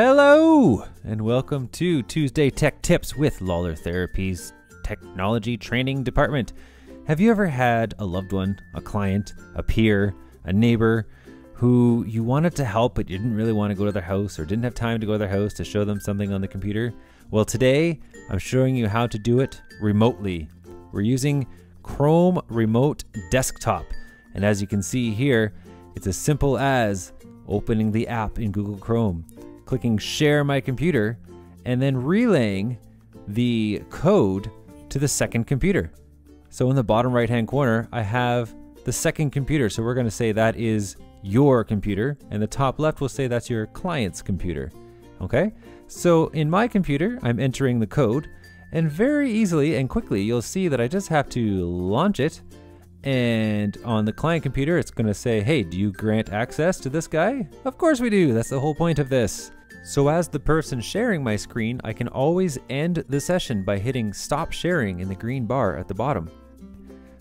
Hello, and welcome to Tuesday Tech Tips with Lawlor Therapy's Technology Training Department. Have you ever had a loved one, a client, a peer, a neighbor who you wanted to help but you didn't really want to go to their house or didn't have time to go to their house to show them something on the computer? Well, today I'm showing you how to do it remotely. We're using Chrome Remote Desktop, and as you can see here, it's as simple as opening the app in Google Chrome clicking share my computer, and then relaying the code to the second computer. So in the bottom right hand corner, I have the second computer. So we're going to say that is your computer, and the top left will say that's your client's computer. Okay? So in my computer, I'm entering the code, and very easily and quickly, you'll see that I just have to launch it. And on the client computer, it's going to say, hey, do you grant access to this guy? Of course we do. That's the whole point of this. So as the person sharing my screen, I can always end the session by hitting stop sharing in the green bar at the bottom.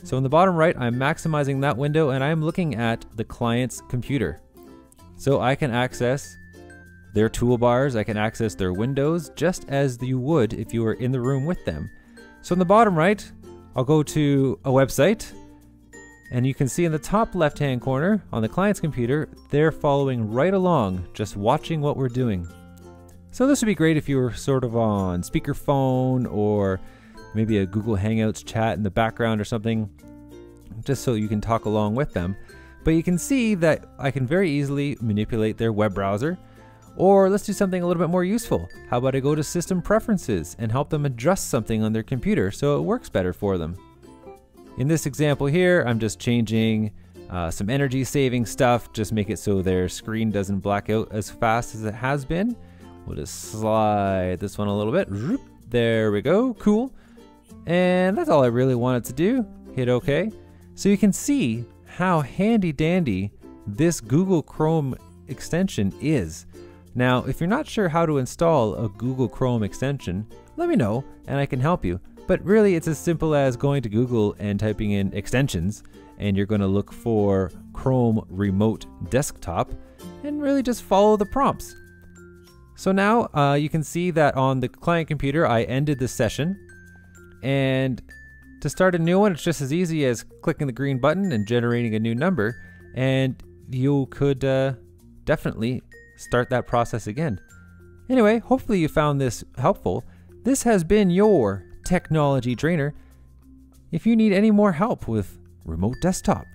So in the bottom right, I'm maximizing that window and I'm looking at the client's computer. So I can access their toolbars, I can access their windows just as you would if you were in the room with them. So in the bottom right, I'll go to a website and you can see in the top left hand corner on the client's computer, they're following right along, just watching what we're doing. So this would be great if you were sort of on speakerphone or maybe a Google Hangouts chat in the background or something, just so you can talk along with them. But you can see that I can very easily manipulate their web browser. Or let's do something a little bit more useful. How about I go to System Preferences and help them adjust something on their computer so it works better for them. In this example here, I'm just changing uh, some energy saving stuff, just make it so their screen doesn't black out as fast as it has been. We'll just slide this one a little bit. There we go, cool. And that's all I really wanted to do. Hit OK. So you can see how handy dandy this Google Chrome extension is. Now, if you're not sure how to install a Google Chrome extension, let me know and I can help you. But really, it's as simple as going to Google and typing in extensions, and you're going to look for Chrome Remote Desktop, and really just follow the prompts. So now uh, you can see that on the client computer, I ended the session. And to start a new one, it's just as easy as clicking the green button and generating a new number. And you could uh, definitely start that process again. Anyway, hopefully you found this helpful. This has been your technology trainer. If you need any more help with remote desktop,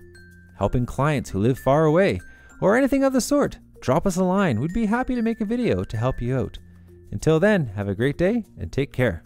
helping clients who live far away, or anything of the sort, drop us a line. We'd be happy to make a video to help you out. Until then, have a great day and take care.